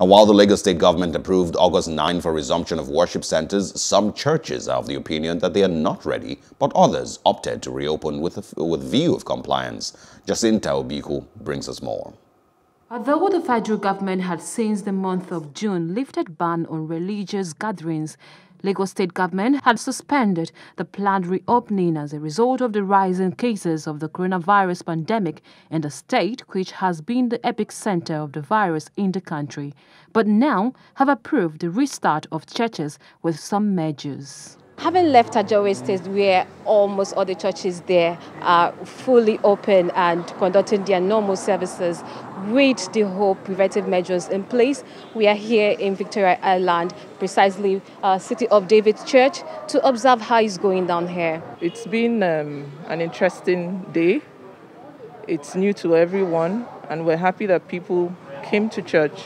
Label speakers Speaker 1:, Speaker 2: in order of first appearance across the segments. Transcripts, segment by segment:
Speaker 1: And while the Lagos state government approved August 9 for resumption of worship centers, some churches are of the opinion that they are not ready, but others opted to reopen with, a, with view of compliance. Jacinta Obiukwu brings us more.
Speaker 2: Although the federal government had since the month of June lifted ban on religious gatherings, Lagos state government had suspended the planned reopening as a result of the rise in cases of the coronavirus pandemic in the state, which has been the epicenter of the virus in the country, but now have approved the restart of churches with some measures.
Speaker 3: Having left Ajao Estate, where almost all the churches there are fully open and conducting their normal services with the whole preventive measures in place, we are here in Victoria Island, precisely uh, City of David Church, to observe how it's going down here.
Speaker 4: It's been um, an interesting day. It's new to everyone, and we're happy that people came to church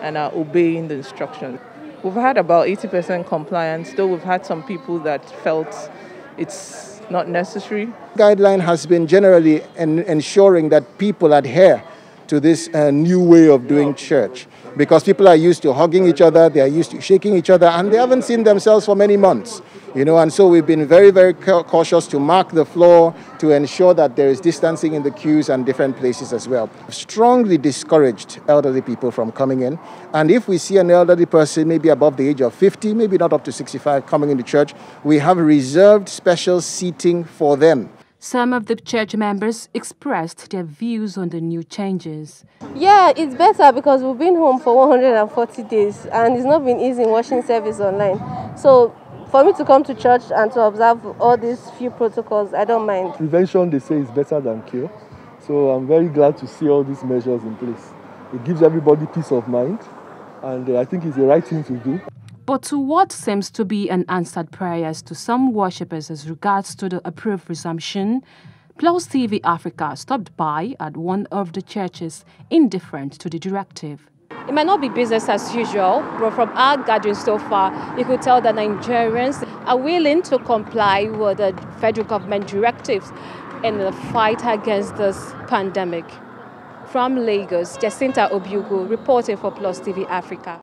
Speaker 4: and are obeying the instructions. We've had about 80% compliance, though we've had some people that felt it's not necessary.
Speaker 5: Guideline has been generally en ensuring that people adhere to this uh, new way of doing church because people are used to hugging each other, they are used to shaking each other, and they haven't seen themselves for many months. You know, and so we've been very, very cautious to mark the floor to ensure that there is distancing in the queues and different places as well. Strongly discouraged elderly people from coming in. And if we see an elderly person, maybe above the age of 50, maybe not up to 65, coming into church, we have reserved special seating for them.
Speaker 2: Some of the church members expressed their views on the new changes.
Speaker 6: Yeah, it's better because we've been home for 140 days and it's not been easy watching service online. So for me to come to church and to observe all these few protocols, I don't mind.
Speaker 7: Prevention, they say, is better than cure. So I'm very glad to see all these measures in place. It gives everybody peace of mind and uh, I think it's the right thing to do.
Speaker 2: But to what seems to be an unanswered prayers to some worshippers as regards to the approved resumption, Plus TV Africa stopped by at one of the churches indifferent to the directive.
Speaker 3: It might not be business as usual, but from our gathering so far, you could tell that Nigerians are willing to comply with the federal government directives in the fight against this pandemic. From Lagos, Jacinta Obiukwu reporting for Plus TV Africa.